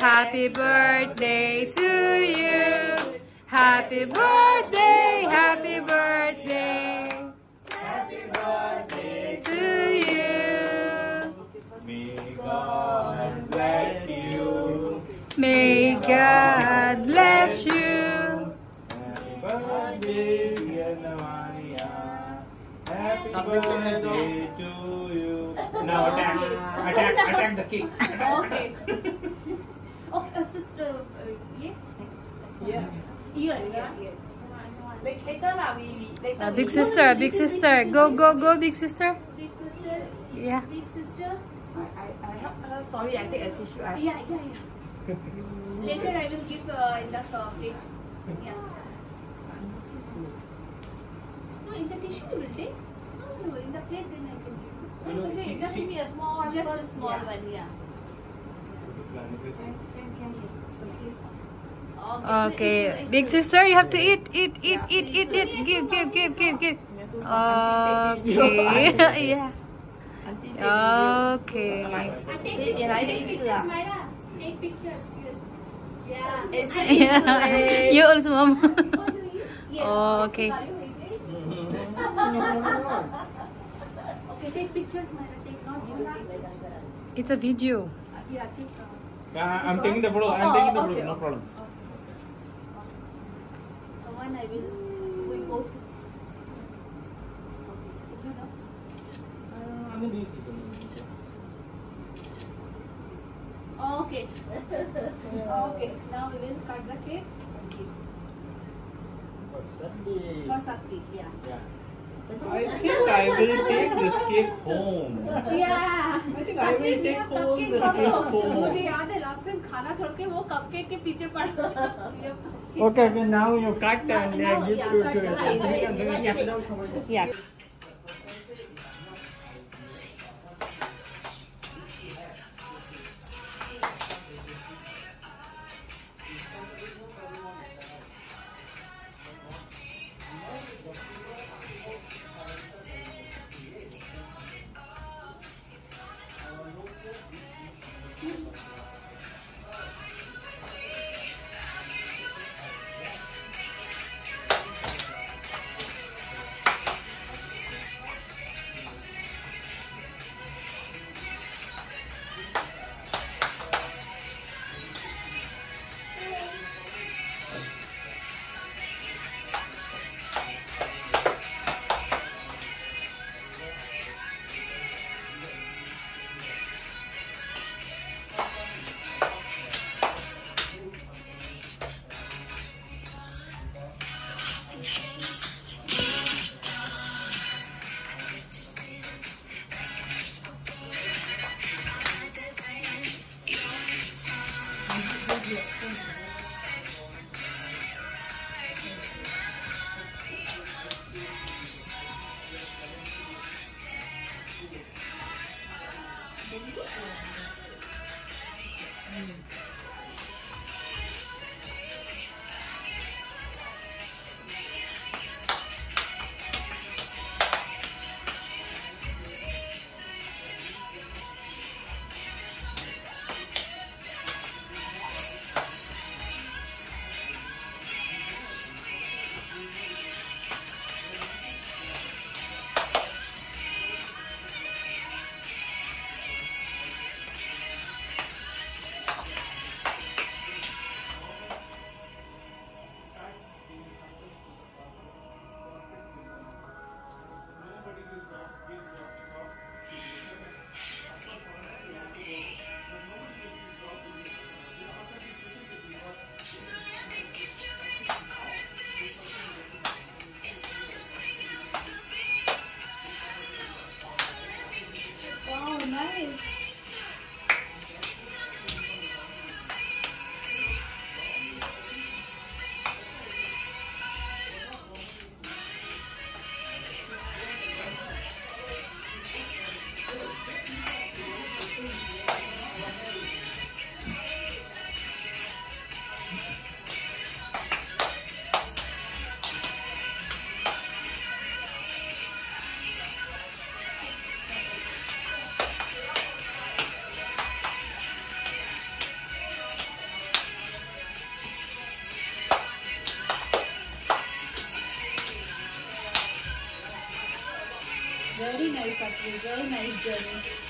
Happy birthday to you. Happy birthday, happy birthday. Happy birthday to you. May God bless you. May God bless you. Happy birthday, Maria. Happy to birthday to you. Now attack, attack, attack the king. Uh, sister, uh, yeah? Yeah. Here, yeah, yeah. Like, later lah, we, we later Uh, big sister, big sister. Go, go, go, big sister. Big sister, Yeah. big sister. I, I, I help her. Sorry, I take a tissue. I, Yeah, yeah, yeah. Later I will give uh, in the uh, plate. Yeah. No, in the tissue you will take? No, no, in the plate then I can give. It's okay. Just give me a small one. Just a small Yeah. one, yeah. Can, can, can. It's okay. Big sister, you have to eat, eat, eat, eat, eat, eat. Give, give, give, give, give. Okay. yeah. Oh, okay. Take pictures, I take didn't see pictures, lah. Myra. Take pictures. Good. Yeah. You also, mom. What do you? Yes. Oh, okay. Are you eating? Okay, take pictures, Myra. Take not. It's a video. Yeah, take. Uh, I'm taking the photo. I'm Oh, taking the photo. No okay. problem. So one I will, we both. Okay. okay. Now we will cut the cake. For Sakti, yeah. I think I will take this cake home. Yeah. मुझे याद है last time खाना छोड़ के वो cupcake के पीछे पड़ा okay now you cut and give two two या Mm. Very nice actually, very nice journey.